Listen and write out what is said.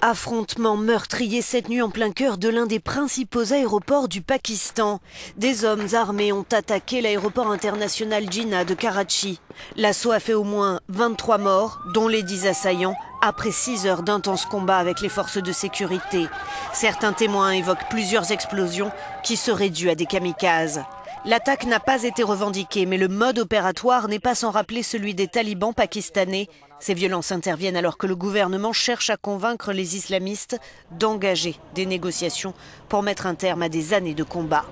Affrontement meurtrier cette nuit en plein cœur de l'un des principaux aéroports du Pakistan. Des hommes armés ont attaqué l'aéroport international Jinnah de Karachi. L'assaut a fait au moins 23 morts, dont les 10 assaillants, après 6 heures d'intenses combats avec les forces de sécurité. Certains témoins évoquent plusieurs explosions qui seraient dues à des kamikazes. L'attaque n'a pas été revendiquée, mais le mode opératoire n'est pas sans rappeler celui des talibans pakistanais. Ces violences interviennent alors que le gouvernement cherche à convaincre les islamistes d'engager des négociations pour mettre un terme à des années de combat.